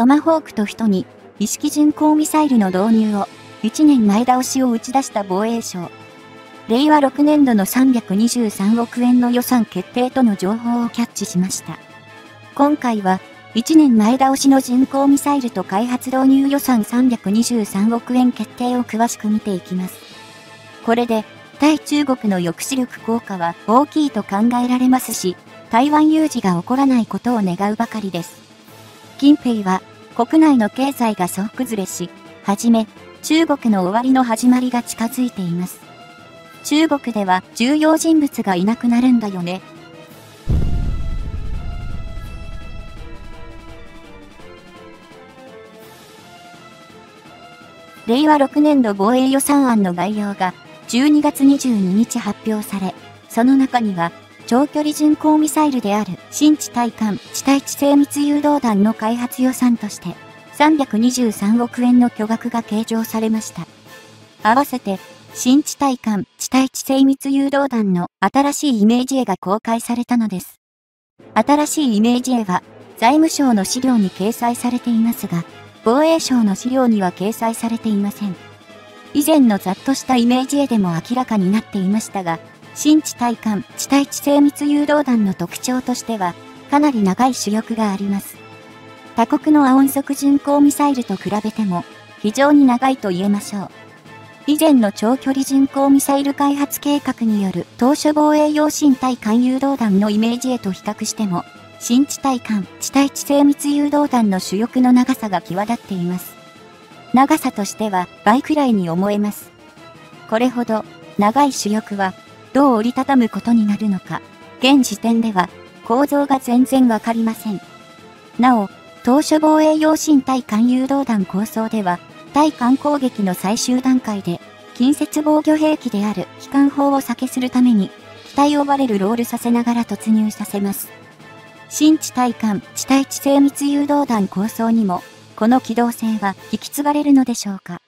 トマホークと人に意識巡航ミサイルの導入を1年前倒しを打ち出した防衛省。令和6年度の323億円の予算決定との情報をキャッチしました。今回は、1年前倒しの巡航ミサイルと開発導入予算323億円決定を詳しく見ていきます。これで、対中国の抑止力効果は大きいと考えられますし、台湾有事が起こらないことを願うばかりです。近平は、国内の経済が総崩れし、はじめ、中国の終わりの始まりが近づいています。中国では重要人物がいなくなるんだよね。令和6年度防衛予算案の概要が12月22日発表され、その中には長距離巡航ミサイルである新地対艦地対地精密誘導弾の開発予算として323億円の巨額が計上されました。合わせて新地対艦地対地精密誘導弾の新しいイメージ絵が公開されたのです。新しいイメージ絵は財務省の資料に掲載されていますが、防衛省の資料には掲載されていません。以前のざっとしたイメージ絵でも明らかになっていましたが、新地対艦地対地精密誘導弾の特徴としては、かなり長い主力があります。他国の音速巡航ミサイルと比べても、非常に長いと言えましょう。以前の長距離巡航ミサイル開発計画による当初防衛用新対艦誘導弾のイメージへと比較しても、新地対艦地対地精密誘導弾の主翼の長さが際立っています。長さとしては倍くらいに思えます。これほど長い主翼はどう折りたたむことになるのか、現時点では構造が全然わかりません。なお、当初防衛用新対艦誘導弾構想では、対艦攻撃の最終段階で、近接防御兵器である機関砲を避けするために、機体をバレルロールさせながら突入させます。新地対艦地対地精密誘導弾構想にも、この機動性は引き継がれるのでしょうか。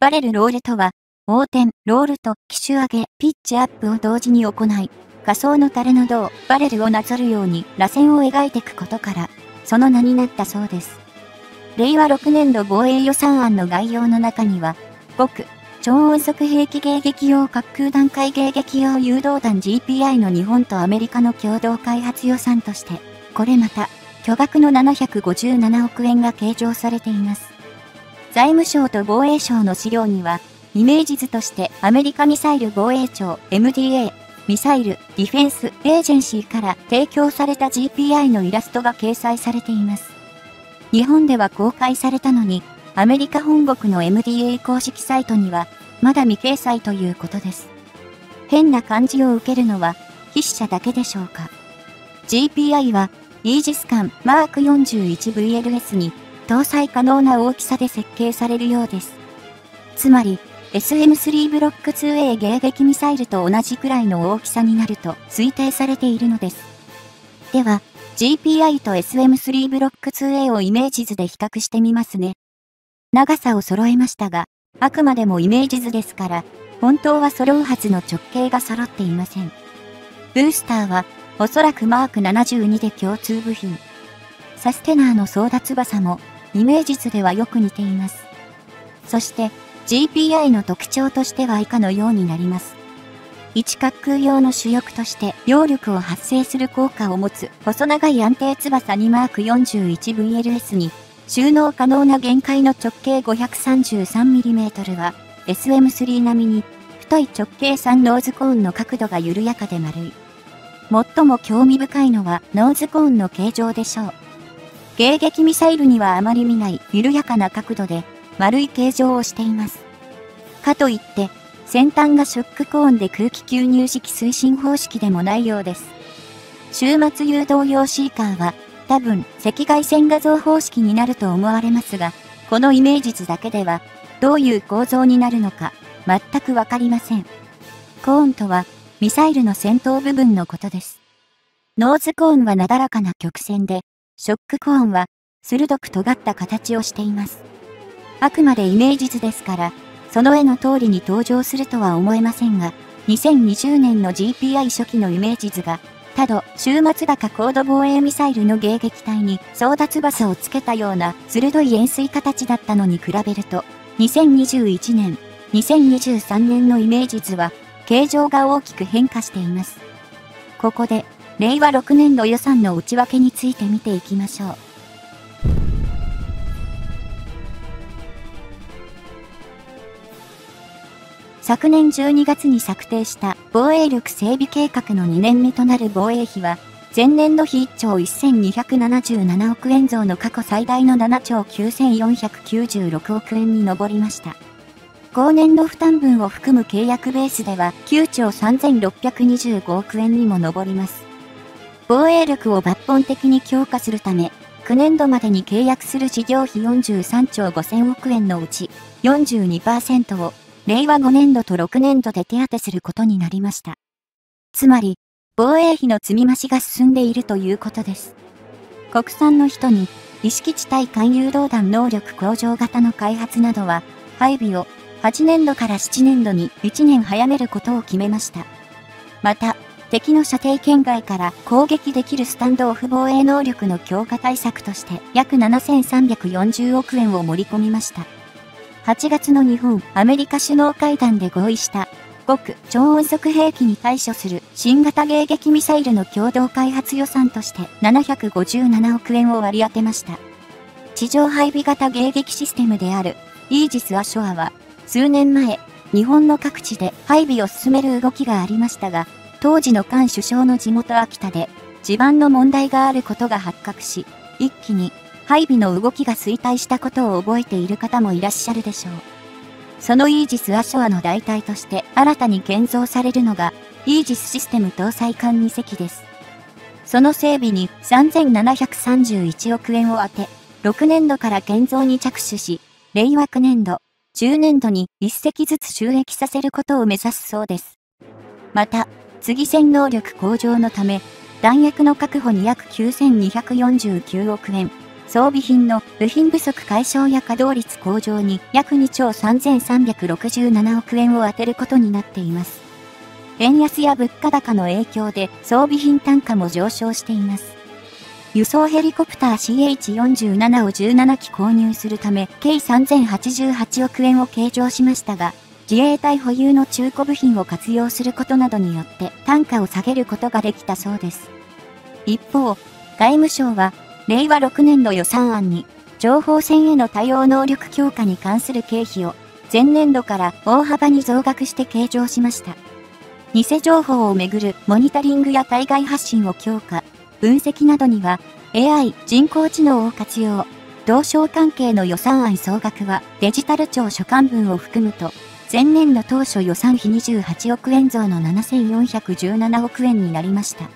バレルロールとは、横転、ロールと機種上げ、ピッチアップを同時に行い、仮想の垂れの銅、バレルをなぞるように螺旋を描いていくことから、その名になったそうです。令和6年度防衛予算案の概要の中には、極、超音速兵器迎撃用滑空段階迎撃用誘導弾 GPI の日本とアメリカの共同開発予算として、これまた、巨額の757億円が計上されています。財務省と防衛省の資料には、イメージ図としてアメリカミサイル防衛庁 MDA ミサイルディフェンスエージェンシーから提供された GPI のイラストが掲載されています。日本では公開されたのに、アメリカ本国の MDA 公式サイトにはまだ未掲載ということです。変な感じを受けるのは筆者だけでしょうか。GPI はイージス艦マーク 41VLS に搭載可能な大きさで設計されるようです。つまり、SM3 ブロック 2A 迎撃ミサイルと同じくらいの大きさになると推定されているのです。では、GPI と SM3 ブロック 2A をイメージ図で比較してみますね。長さを揃えましたが、あくまでもイメージ図ですから、本当は揃うはずの直径が揃っていません。ブースターはおそらくマーク72で共通部品。サステナーのソーダ翼もイメージ図ではよく似ています。そして GPI の特徴としては以下のようになります。一滑空用の主翼として揚力を発生する効果を持つ細長い安定翼2マーク 41VLS に収納可能な限界の直径 533mm は SM3 並みに太い直径3ノーズコーンの角度が緩やかで丸い。最も興味深いのはノーズコーンの形状でしょう。迎撃ミサイルにはあまり見ない緩やかな角度で丸い形状をしています。かといって、先端がショックコーンで空気吸入式推進方式でもないようです。終末誘導用シーカーは多分赤外線画像方式になると思われますが、このイメージ図だけではどういう構造になるのか全くわかりません。コーンとはミサイルの先頭部分のことです。ノーズコーンはなだらかな曲線で、ショックコーンは鋭く尖った形をしています。あくまでイメージ図ですから、その絵の通りに登場するとは思えませんが、2020年の GPI 初期のイメージ図が他度、終末高高度防衛ミサイルの迎撃隊に操舵翼をつけたような鋭い円錐形だったのに比べると、2021年、2023年のイメージ図は、形状が大きく変化しています。ここで、令和6年度予算の内訳について見ていきましょう。昨年12月に策定した防衛力整備計画の2年目となる防衛費は、前年度比1兆1277億円増の過去最大の7兆9496億円に上りました。後年度負担分を含む契約ベースでは9兆3625億円にも上ります。防衛力を抜本的に強化するため、9年度までに契約する事業費43兆5000億円のうち42%を令和5年度と6年度で手当することになりました。つまり、防衛費の積み増しが進んでいるということです。国産の人に、意識地対艦誘導弾能力向上型の開発などは、配備を8年度から7年度に1年早めることを決めました。また、敵の射程圏外から攻撃できるスタンドオフ防衛能力の強化対策として約7340億円を盛り込みました。8月の日本、アメリカ首脳会談で合意した。極超音速兵器に対処する。新型迎撃ミサイルの共同開発予算として。757億円を割り当てました。地上配備型迎撃システムである。イージス・アショアは数年前、日本の各地で配備を進める動きがありましたが、当時の菅首相の地元秋田で地盤の問題があることが発覚し、一気に配備の動きが衰退したことを覚えている方もいらっしゃるでしょう。そのイージス・アショアの代替として新たに建造されるのが、イージスシステム搭載艦2隻です。その整備に3731億円を充て、6年度から建造に着手し、令和9年度、10年度に1隻ずつ収益させることを目指すそうです。また、次戦能力向上のため、弾薬の確保に約9249億円、装備品の部品不足解消や稼働率向上に約2兆3367億円を充てることになっています。円安や物価高の影響で装備品単価も上昇しています。輸送ヘリコプター CH47 を17機購入するため、計3088億円を計上しましたが、自衛隊保有の中古部品を活用することなどによって単価を下げることができたそうです。一方、外務省は令和6年度予算案に、情報戦への対応能力強化に関する経費を、前年度から大幅に増額して計上しました。偽情報をめぐるモニタリングや対外発信を強化、分析などには、AI 人工知能を活用。同省関係の予算案総額はデジタル庁所管分を含むと、前年度当初予算費28億円増の7417億円になりました。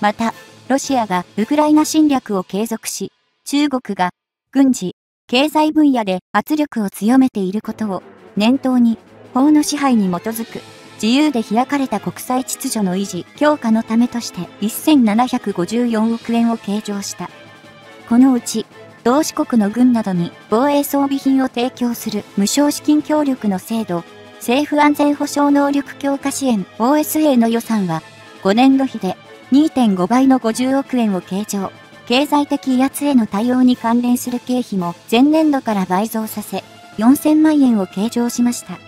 また、ロシアがウクライナ侵略を継続し、中国が軍事、経済分野で圧力を強めていることを念頭に、法の支配に基づく自由で開かれた国際秩序の維持、強化のためとして1754億円を計上した。このうち、同志国の軍などに防衛装備品を提供する無償資金協力の制度、政府安全保障能力強化支援 OSA の予算は5年度比で2.5倍の50億円を計上。経済的威圧への対応に関連する経費も前年度から倍増させ、4000万円を計上しました。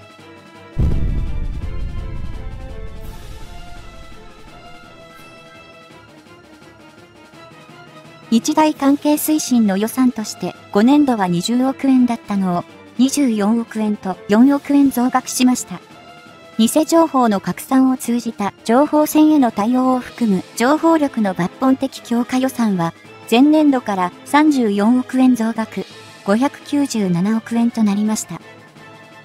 日大関係推進の予算として5年度は20億円だったのを24億円と4億円増額しました。偽情報の拡散を通じた情報戦への対応を含む情報力の抜本的強化予算は、前年度から34億円増額、597億円となりました。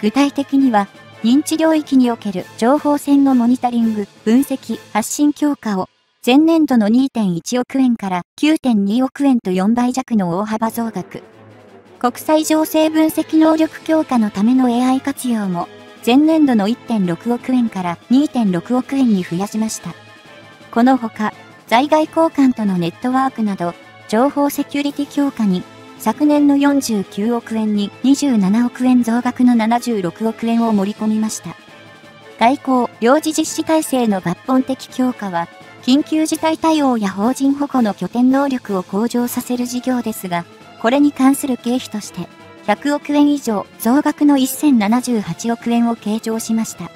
具体的には、認知領域における情報戦のモニタリング、分析、発信強化を、前年度の2.1億円から9.2億円と4倍弱の大幅増額。国際情勢分析能力強化のための AI 活用も前年度の1.6億円から2.6億円に増やしました。このほか、在外交換とのネットワークなど、情報セキュリティ強化に、昨年の49億円に27億円増額の76億円を盛り込みました。外交、領事実施体制の抜本的強化は、緊急事態対応や法人保護の拠点能力を向上させる事業ですが、これに関する経費として、100億円以上、増額の1078億円を計上しました。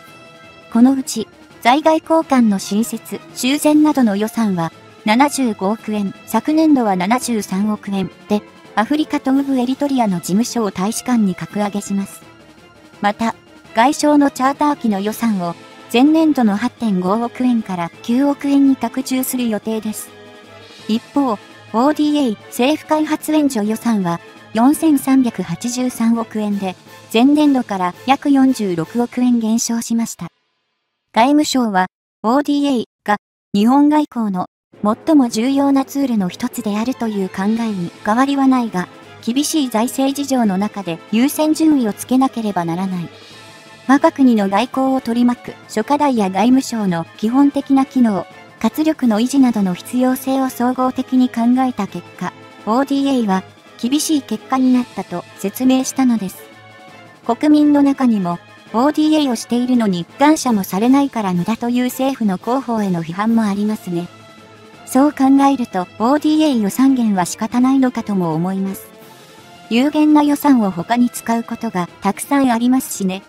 このうち、在外交換の新設、修繕などの予算は75億円、昨年度は73億円で、アフリカ東部エリトリアの事務所を大使館に格上げします。また、外相のチャーター機の予算を前年度の8.5億円から9億円に拡充する予定です。一方、ODA 政府開発援助予算は4383億円で、前年度から約46億円減少しました。外務省は ODA が日本外交の最も重要なツールの一つであるという考えに変わりはないが、厳しい財政事情の中で優先順位をつけなければならない。我が国の外交を取り巻く諸課題や外務省の基本的な機能、活力の維持などの必要性を総合的に考えた結果、ODA は厳しい結果になったと説明したのです。国民の中にも ODA をしているのに感謝もされないから無駄という政府の広報への批判もありますね。そう考えると ODA 予算減は仕方ないのかとも思います。有限な予算を他に使うことがたくさんありますしね。